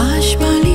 पाश वाली